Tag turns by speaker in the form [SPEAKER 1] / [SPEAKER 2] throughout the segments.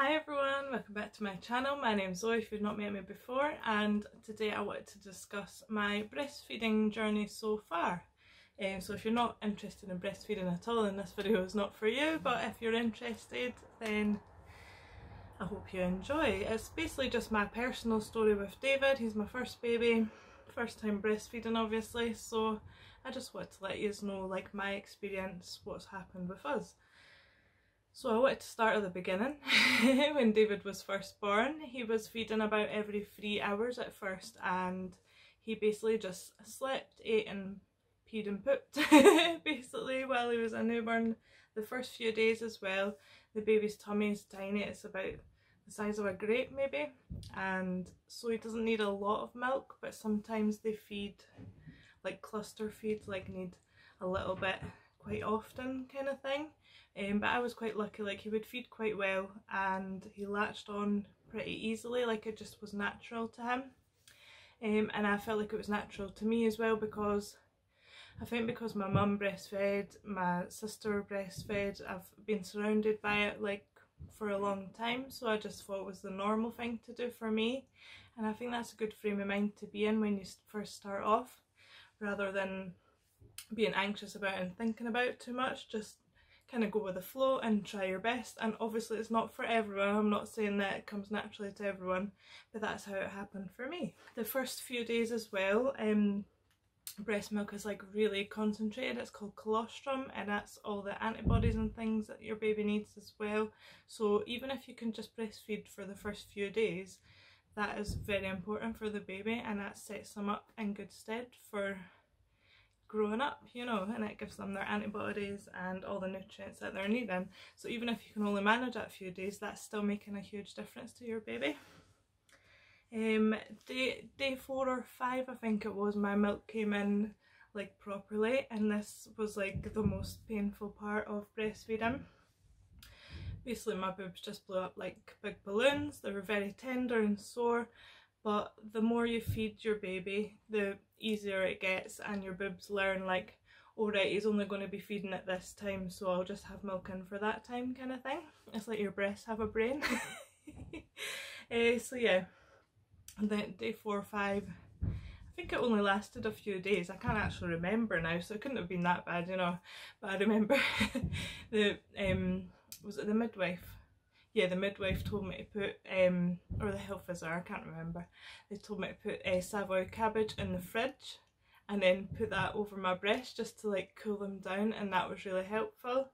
[SPEAKER 1] Hi everyone, welcome back to my channel. My name's Zoe if you've not met me before and today I wanted to discuss my breastfeeding journey so far. Um, so if you're not interested in breastfeeding at all then this video is not for you but if you're interested then I hope you enjoy. It's basically just my personal story with David. He's my first baby, first time breastfeeding obviously so I just wanted to let you know like my experience, what's happened with us. So I wanted to start at the beginning. when David was first born, he was feeding about every three hours at first and he basically just slept, ate and peed and pooped basically while he was a newborn the first few days as well. The baby's tummy is tiny, it's about the size of a grape maybe and so he doesn't need a lot of milk but sometimes they feed like cluster feeds like need a little bit quite often kind of thing um, but I was quite lucky, like he would feed quite well and he latched on pretty easily, like it just was natural to him. Um, and I felt like it was natural to me as well because I think because my mum breastfed, my sister breastfed, I've been surrounded by it like for a long time so I just thought it was the normal thing to do for me and I think that's a good frame of mind to be in when you first start off rather than being anxious about and thinking about too much just kind of go with the flow and try your best and obviously it's not for everyone I'm not saying that it comes naturally to everyone but that's how it happened for me. The first few days as well um breast milk is like really concentrated it's called colostrum and that's all the antibodies and things that your baby needs as well so even if you can just breastfeed for the first few days that is very important for the baby and that sets them up in good stead for growing up, you know, and it gives them their antibodies and all the nutrients that they're needing. So even if you can only manage that few days, that's still making a huge difference to your baby. Um, day, day four or five, I think it was, my milk came in like properly and this was like the most painful part of breastfeeding. Basically my boobs just blew up like big balloons, they were very tender and sore but the more you feed your baby the easier it gets and your boobs learn like alright oh, he's only going to be feeding at this time so I'll just have milk in for that time kind of thing. It's like your breasts have a brain. uh, so yeah, and then day four or five, I think it only lasted a few days. I can't actually remember now so it couldn't have been that bad you know but I remember the, um, was it the midwife yeah, the midwife told me to put, um, or the health visitor, I can't remember, they told me to put uh, Savoy cabbage in the fridge and then put that over my breast just to like cool them down and that was really helpful.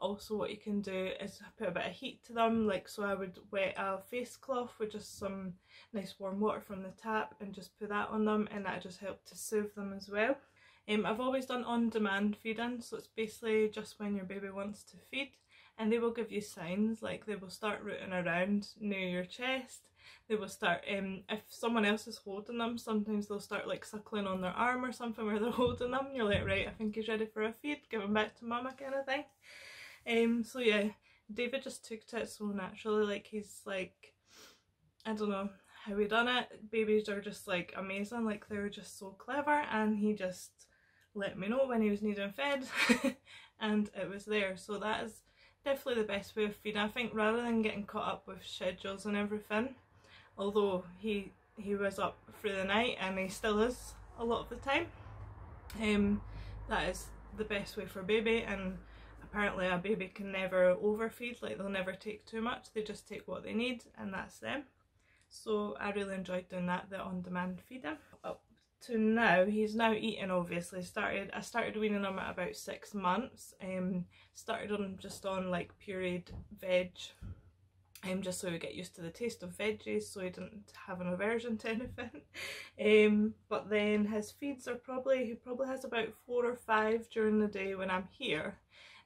[SPEAKER 1] Also what you can do is put a bit of heat to them, like so I would wet a face cloth with just some nice warm water from the tap and just put that on them and that just helped to soothe them as well. Um, I've always done on-demand feeding, so it's basically just when your baby wants to feed and they will give you signs like they will start rooting around near your chest. They will start um if someone else is holding them sometimes they'll start like suckling on their arm or something where they're holding them. You're like right I think he's ready for a feed. Give him back to mama kind of thing. Um so yeah David just took to it so naturally like he's like I don't know how he done it. Babies are just like amazing. Like they're just so clever and he just let me know when he was needing fed and it was there. So that is definitely the best way of feeding. I think rather than getting caught up with schedules and everything, although he he was up through the night and he still is a lot of the time, um, that is the best way for a baby and apparently a baby can never overfeed, like they'll never take too much, they just take what they need and that's them. So I really enjoyed doing that, the on-demand feeding. To now, he's now eating obviously. Started I started weaning him at about six months. Um started on just on like pureed veg um, just so we get used to the taste of veggies so he didn't have an aversion to anything. um, but then his feeds are probably, he probably has about four or five during the day when I'm here.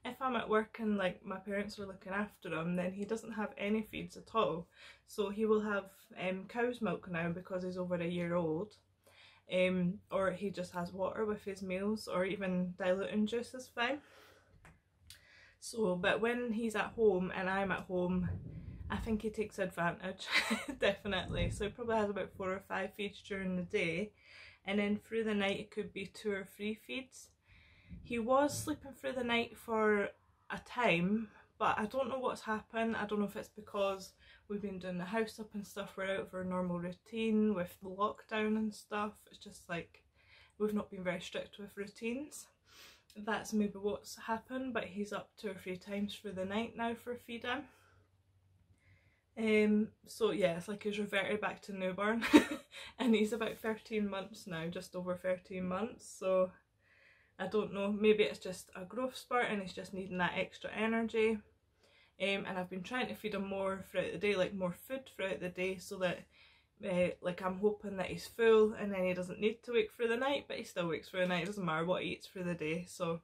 [SPEAKER 1] If I'm at work and like my parents are looking after him then he doesn't have any feeds at all. So he will have um, cow's milk now because he's over a year old. Um, or he just has water with his meals or even diluting juice is fine. So, but when he's at home and I'm at home, I think he takes advantage, definitely. So he probably has about four or five feeds during the day. And then through the night it could be two or three feeds. He was sleeping through the night for a time, but I don't know what's happened. I don't know if it's because we've been doing the house up and stuff, we're out of our normal routine with the lockdown and stuff. It's just like we've not been very strict with routines. That's maybe what's happened, but he's up two or three times for the night now for feeding. Um, so yeah, it's like he's reverted back to newborn and he's about 13 months now, just over 13 months. So I don't know, maybe it's just a growth spurt and he's just needing that extra energy. Um, and I've been trying to feed him more throughout the day, like more food throughout the day so that uh, like I'm hoping that he's full and then he doesn't need to wake for the night, but he still wakes for the night, it doesn't matter what he eats for the day. So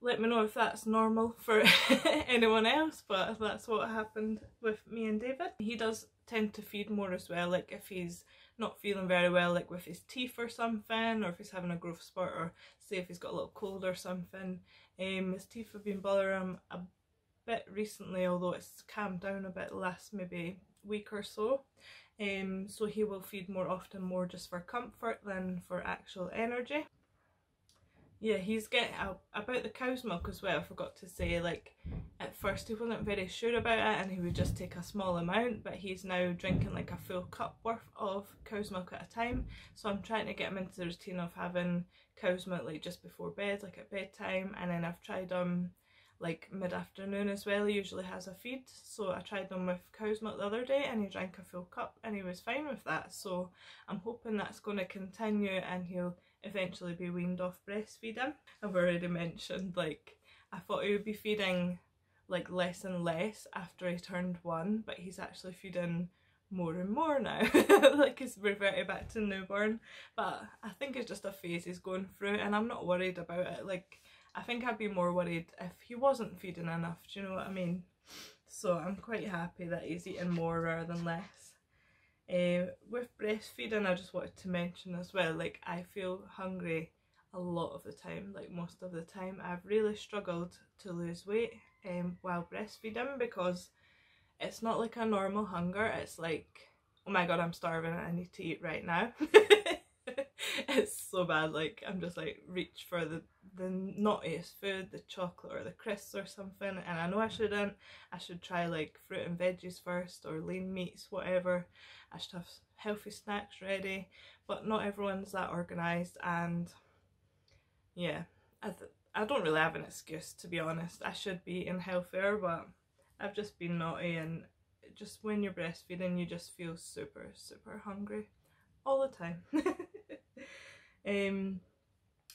[SPEAKER 1] let me know if that's normal for anyone else, but that's what happened with me and David. He does tend to feed more as well, like if he's not feeling very well, like with his teeth or something, or if he's having a growth spurt, or say if he's got a little cold or something. Um, his teeth have been bothering him a bit recently, although it's calmed down a bit last maybe week or so. Um, so he will feed more often, more just for comfort than for actual energy yeah, he's getting about the cow's milk as well. I forgot to say, like at first he wasn't very sure about it, and he would just take a small amount. But he's now drinking like a full cup worth of cow's milk at a time. So I'm trying to get him into the routine of having cow's milk like just before bed, like at bedtime. And then I've tried um like mid afternoon as well. He usually has a feed, so I tried them with cow's milk the other day, and he drank a full cup, and he was fine with that. So I'm hoping that's going to continue, and he'll eventually be weaned off breastfeeding. I've already mentioned like I thought he would be feeding like less and less after he turned one but he's actually feeding more and more now like he's reverted back to newborn but I think it's just a phase he's going through and I'm not worried about it like I think I'd be more worried if he wasn't feeding enough do you know what I mean so I'm quite happy that he's eating more rather than less uh, with breastfeeding, I just wanted to mention as well, like I feel hungry a lot of the time, like most of the time. I've really struggled to lose weight um, while breastfeeding because it's not like a normal hunger, it's like, oh my god, I'm starving I need to eat right now. it's so bad, like I'm just like reach for the, the naughtiest food, the chocolate or the crisps or something and I know I shouldn't. I should try like fruit and veggies first or lean meats, whatever. I should have healthy snacks ready but not everyone's that organised and yeah I, I don't really have an excuse to be honest I should be eating healthier but I've just been naughty and just when you're breastfeeding you just feel super super hungry all the time um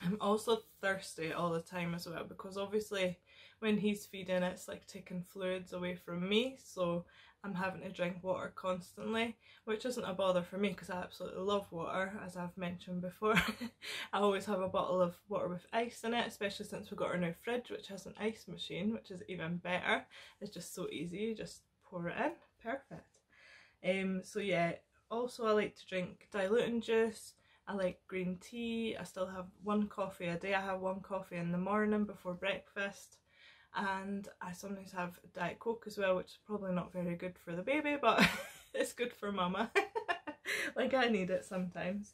[SPEAKER 1] I'm also thirsty all the time as well because obviously when he's feeding it's like taking fluids away from me so I'm having to drink water constantly, which isn't a bother for me because I absolutely love water, as I've mentioned before. I always have a bottle of water with ice in it, especially since we've got our new fridge, which has an ice machine, which is even better. It's just so easy, you just pour it in, perfect. Um, so yeah, also I like to drink diluting juice, I like green tea, I still have one coffee a day, I have one coffee in the morning before breakfast. And I sometimes have Diet Coke as well which is probably not very good for the baby but it's good for mama. Like I need it sometimes.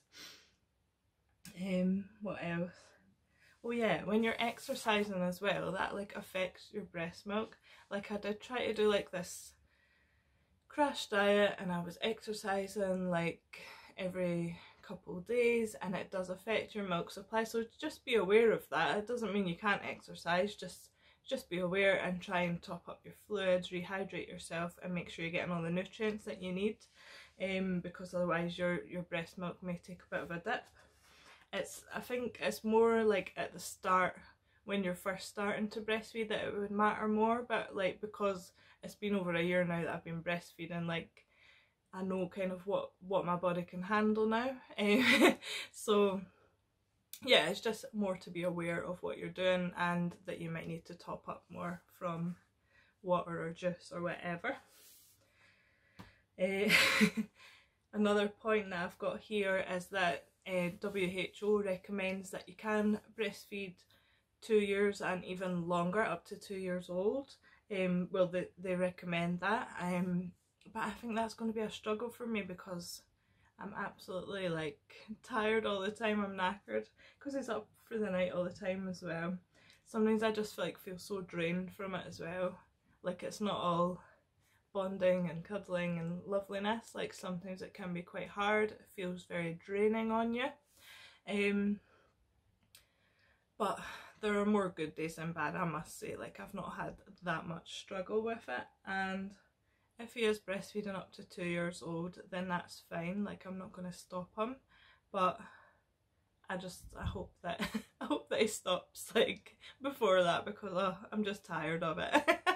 [SPEAKER 1] Um what else? Oh yeah when you're exercising as well that like affects your breast milk. Like I did try to do like this crash diet and I was exercising like every couple days and it does affect your milk supply so just be aware of that it doesn't mean you can't exercise just just be aware and try and top up your fluids, rehydrate yourself and make sure you're getting all the nutrients that you need um, because otherwise your, your breast milk may take a bit of a dip. It's I think it's more like at the start when you're first starting to breastfeed that it would matter more but like because it's been over a year now that I've been breastfeeding like I know kind of what what my body can handle now um, so yeah, it's just more to be aware of what you're doing and that you might need to top up more from water or juice or whatever. Uh, another point that I've got here is that uh, WHO recommends that you can breastfeed two years and even longer, up to two years old. Um, well, they, they recommend that. Um, but I think that's going to be a struggle for me because I'm absolutely like tired all the time, I'm knackered because he's up for the night all the time as well. Sometimes I just feel like feel so drained from it as well. like it's not all bonding and cuddling and loveliness. Like sometimes it can be quite hard. It feels very draining on you. Um but there are more good days than bad I must say. Like I've not had that much struggle with it. And if he is breastfeeding up to two years old then that's fine like I'm not going to stop him but I just I hope that I hope that he stops like before that because oh, I'm just tired of it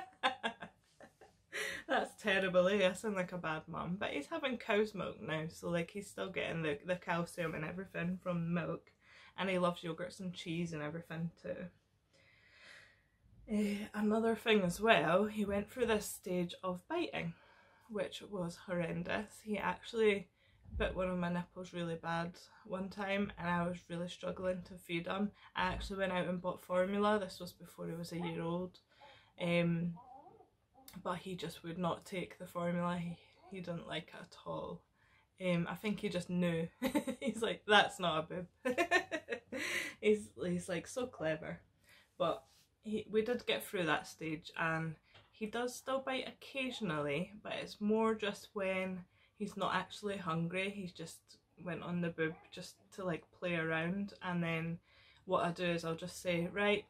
[SPEAKER 1] That's terrible, eh? I sound like a bad mum. But he's having cow's milk now, so like he's still getting the, the calcium and everything from milk. And he loves yogurts and cheese and everything too. Uh, another thing as well, he went through this stage of biting, which was horrendous. He actually bit one of my nipples really bad one time and I was really struggling to feed him. I actually went out and bought formula, this was before he was a year old. Um, but he just would not take the formula. He, he didn't like it at all. Um, I think he just knew. he's like, that's not a boob. he's, he's like so clever. But he, we did get through that stage and he does still bite occasionally, but it's more just when he's not actually hungry. He's just went on the boob just to like play around and then what I do is I'll just say, right,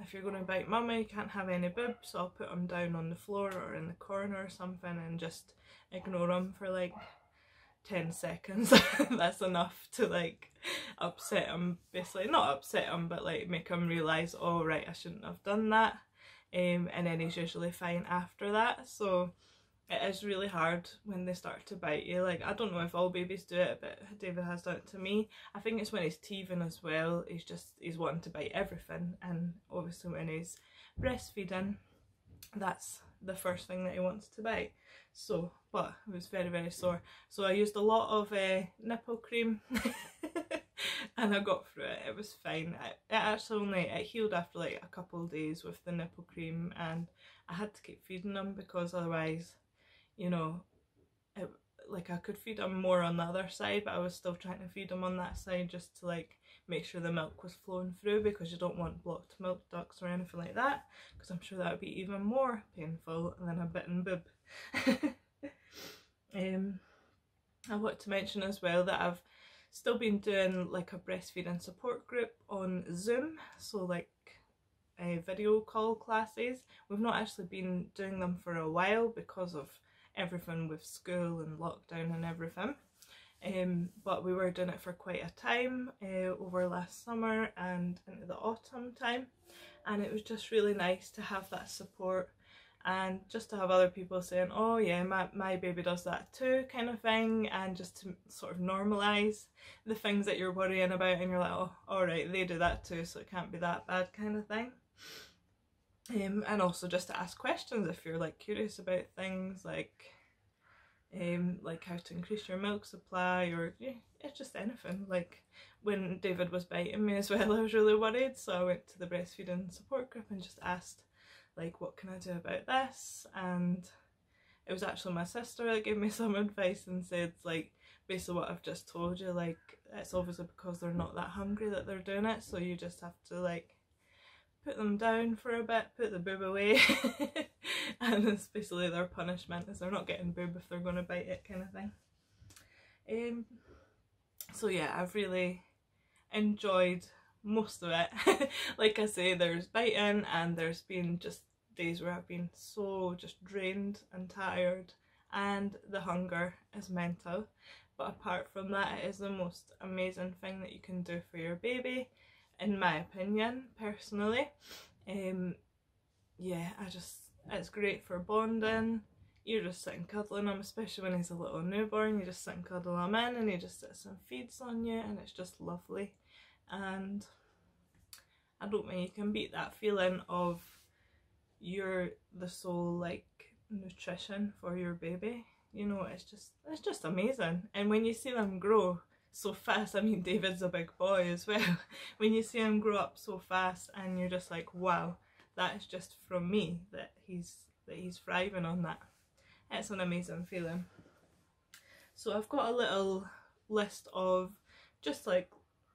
[SPEAKER 1] if you're going to bite mummy, you can't have any boob, so I'll put him down on the floor or in the corner or something and just ignore him for like 10 seconds. That's enough to like upset him, basically. Not upset him, but like make him realise, oh right, I shouldn't have done that. Um, and then he's usually fine after that. So it is really hard when they start to bite you. Like, I don't know if all babies do it, but David has done it to me. I think it's when he's teething as well. He's just, he's wanting to bite everything. And obviously when he's breastfeeding, that's the first thing that he wants to bite. So, but it was very, very sore. So I used a lot of uh, nipple cream and I got through it. It was fine. It, it actually only, it healed after like a couple of days with the nipple cream and I had to keep feeding them because otherwise you know, it, like I could feed them more on the other side, but I was still trying to feed them on that side just to like make sure the milk was flowing through because you don't want blocked milk ducts or anything like that because I'm sure that would be even more painful than a bitten boob. um, I want to mention as well that I've still been doing like a breastfeeding support group on Zoom, so like uh, video call classes. We've not actually been doing them for a while because of everything with school and lockdown and everything. Um, but we were doing it for quite a time uh, over last summer and into the autumn time and it was just really nice to have that support and just to have other people saying oh yeah my, my baby does that too kind of thing and just to sort of normalise the things that you're worrying about and you're like oh alright they do that too so it can't be that bad kind of thing. Um, and also just to ask questions if you're like curious about things like um, like how to increase your milk supply or yeah, it's just anything. Like when David was biting me as well, I was really worried, so I went to the breastfeeding support group and just asked, like, what can I do about this? And it was actually my sister that gave me some advice and said, like, basically what I've just told you, like, it's obviously because they're not that hungry that they're doing it, so you just have to, like, put them down for a bit, put the boob away, and it's basically their punishment is they're not getting boob if they're going to bite it kind of thing. Um, so yeah, I've really enjoyed most of it. like I say, there's biting and there's been just days where I've been so just drained and tired and the hunger is mental. But apart from that, it is the most amazing thing that you can do for your baby in my opinion, personally. Um, yeah, I just, it's great for bonding. You're just sitting cuddling him, especially when he's a little newborn. You just sit and cuddle him in and he just sits and feeds on you and it's just lovely. And I don't think you can beat that feeling of you're the sole like nutrition for your baby. You know, it's just it's just amazing. And when you see them grow, so fast. I mean, David's a big boy as well. when you see him grow up so fast and you're just like, wow, that is just from me that he's that he's thriving on that. It's an amazing feeling. So I've got a little list of just like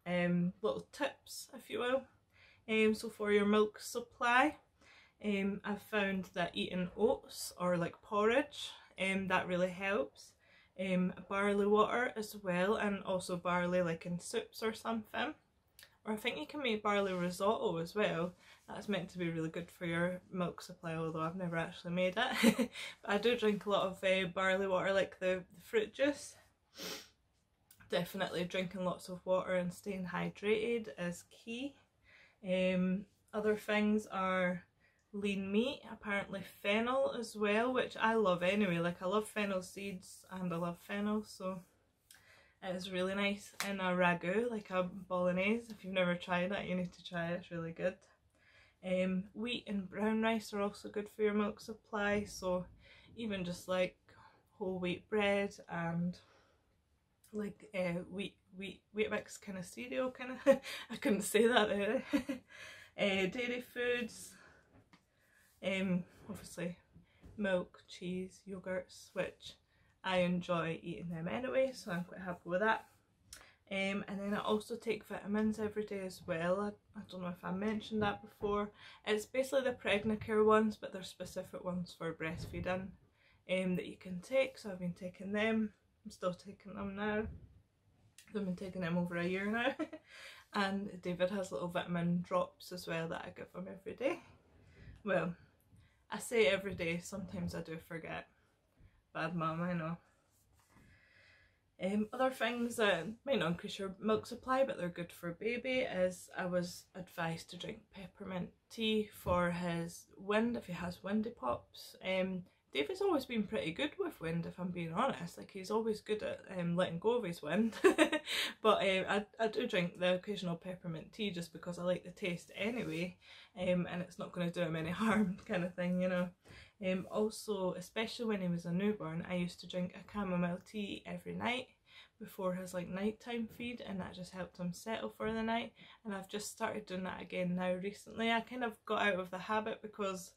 [SPEAKER 1] um, little tips, if you will. Um, so for your milk supply, Um, I've found that eating oats or like porridge, um, that really helps. Um, barley water as well and also barley like in soups or something. Or I think you can make barley risotto as well. That's meant to be really good for your milk supply, although I've never actually made it. but I do drink a lot of uh, barley water like the, the fruit juice. Definitely drinking lots of water and staying hydrated is key. Um, other things are lean meat, apparently fennel as well, which I love anyway. Like I love fennel seeds and I love fennel, so it is really nice in a ragu, like a bolognese. If you've never tried it, you need to try it, it's really good. Um, wheat and brown rice are also good for your milk supply, so even just like whole wheat bread and like uh, wheat wheat mix kind of cereal kind of I couldn't say that there uh, dairy foods um obviously milk cheese yogurts which I enjoy eating them anyway so I'm quite happy with that um, and then I also take vitamins every day as well. I, I don't know if I mentioned that before. It's basically the Pregnacare ones but they're specific ones for breastfeeding um, that you can take so I've been taking them I'm still taking them now. I've been taking them over a year now. and David has little vitamin drops as well that I give him every day. Well, I say every day, sometimes I do forget. Bad mum, I know. Um, other things that might not increase your milk supply but they're good for baby is I was advised to drink peppermint tea for his wind if he has windy pops. Um, David's always been pretty good with wind, if I'm being honest. Like he's always good at um, letting go of his wind. but um, I, I do drink the occasional peppermint tea just because I like the taste anyway, um, and it's not going to do him any harm, kind of thing, you know. Um, also, especially when he was a newborn, I used to drink a chamomile tea every night before his like nighttime feed and that just helped him settle for the night and I've just started doing that again now recently. I kind of got out of the habit because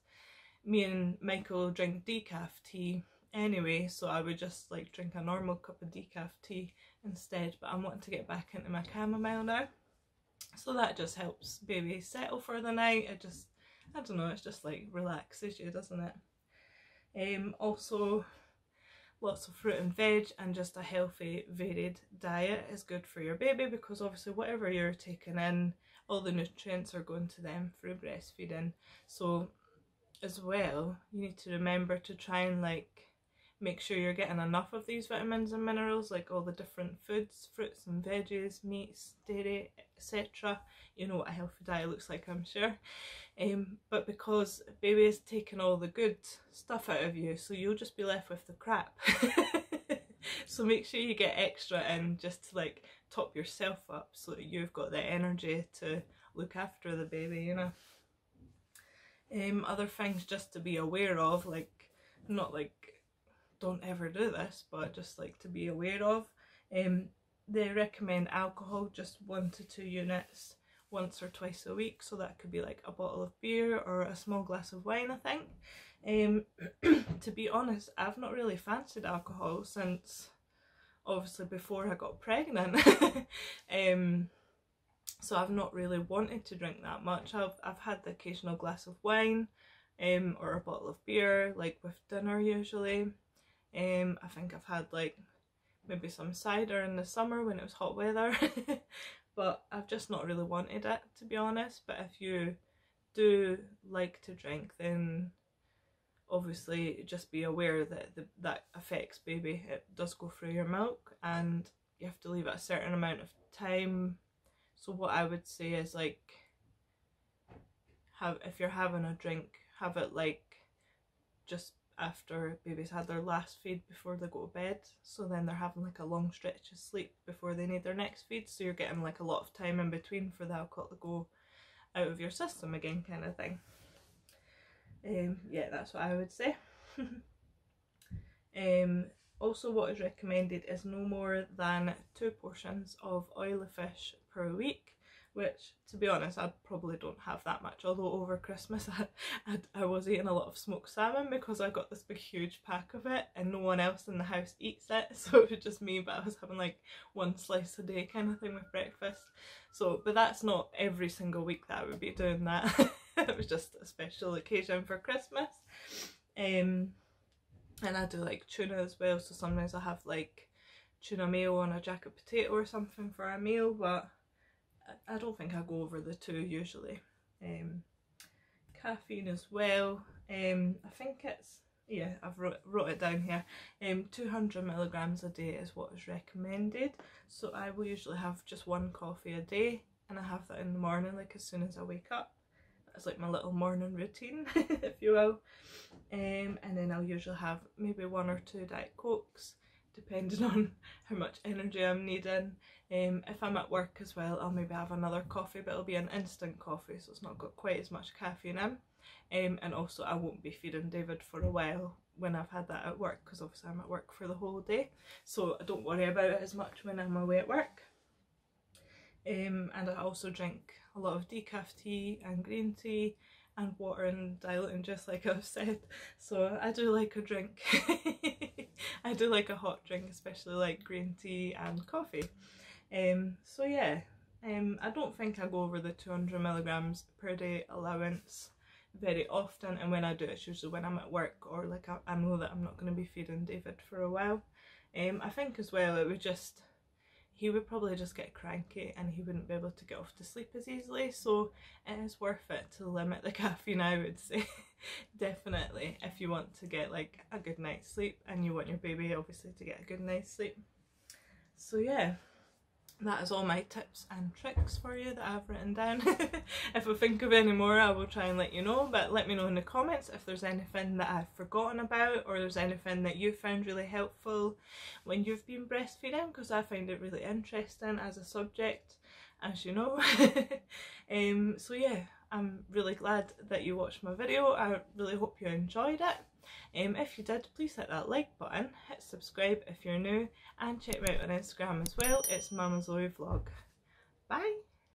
[SPEAKER 1] me and Michael drink decaf tea anyway, so I would just like drink a normal cup of decaf tea instead, but I'm wanting to get back into my chamomile now. So that just helps baby settle for the night. It just, I don't know, it's just like relaxes you, doesn't it? Um, also, lots of fruit and veg and just a healthy, varied diet is good for your baby because obviously whatever you're taking in, all the nutrients are going to them through breastfeeding. So as well, you need to remember to try and like make sure you're getting enough of these vitamins and minerals, like all the different foods, fruits and veggies, meats, dairy, etc. You know what a healthy diet looks like, I'm sure. Um, but because baby is taking all the good stuff out of you, so you'll just be left with the crap. so make sure you get extra in just to like top yourself up so that you've got the energy to look after the baby, you know um, other things just to be aware of like not like don't ever do this but just like to be aware of. Um, they recommend alcohol just one to two units once or twice a week. So that could be like a bottle of beer or a small glass of wine I think. Um, to be honest I've not really fancied alcohol since obviously before I got pregnant. Um, so I've not really wanted to drink that much. I've, I've had the occasional glass of wine um, or a bottle of beer, like with dinner usually. Um, I think I've had like maybe some cider in the summer when it was hot weather, but I've just not really wanted it to be honest. But if you do like to drink, then obviously just be aware that the, that affects baby. It does go through your milk and you have to leave it a certain amount of time so what I would say is like have if you're having a drink, have it like just after babies had their last feed before they go to bed. So then they're having like a long stretch of sleep before they need their next feed. So you're getting like a lot of time in between for the alcohol to go out of your system again kind of thing. Um, yeah, that's what I would say. um, also what is recommended is no more than two portions of oily fish per week which to be honest I probably don't have that much. Although over Christmas I, I, I, was eating a lot of smoked salmon because I got this big huge pack of it and no one else in the house eats it. So it was just me but I was having like one slice a day kind of thing with breakfast. So but that's not every single week that I would be doing that. It was just a special occasion for Christmas. Um, and I do like tuna as well so sometimes I have like tuna mayo on a jacket potato or something for a meal but I don't think I go over the two usually. Um, caffeine as well. Um, I think it's yeah I've wrote, wrote it down here. Um, 200 milligrams a day is what is recommended. So I will usually have just one coffee a day, and I have that in the morning, like as soon as I wake up. That's like my little morning routine, if you will. Um, and then I'll usually have maybe one or two diet cokes depending on how much energy I'm needing. Um, if I'm at work as well, I'll maybe have another coffee, but it'll be an instant coffee, so it's not got quite as much caffeine in. Um, and also I won't be feeding David for a while when I've had that at work, because obviously I'm at work for the whole day, so I don't worry about it as much when I'm away at work. Um, and I also drink a lot of decaf tea and green tea and water and diluting just like I've said. So I do like a drink. I do like a hot drink especially like green tea and coffee. Um, so yeah um, I don't think I go over the 200 milligrams per day allowance very often and when I do it's usually when I'm at work or like I, I know that I'm not going to be feeding David for a while. Um, I think as well it would just he would probably just get cranky and he wouldn't be able to get off to sleep as easily so it is worth it to limit the caffeine I would say. Definitely if you want to get like a good night's sleep and you want your baby obviously to get a good night's sleep. So yeah that is all my tips and tricks for you that I've written down. if I think of any more I will try and let you know but let me know in the comments if there's anything that I've forgotten about or there's anything that you found really helpful when you've been breastfeeding because I find it really interesting as a subject as you know. um, so yeah I'm really glad that you watched my video. I really hope you enjoyed it. Um, if you did, please hit that like button, hit subscribe if you're new, and check me out on Instagram as well. It's Mama Zoe Vlog. Bye!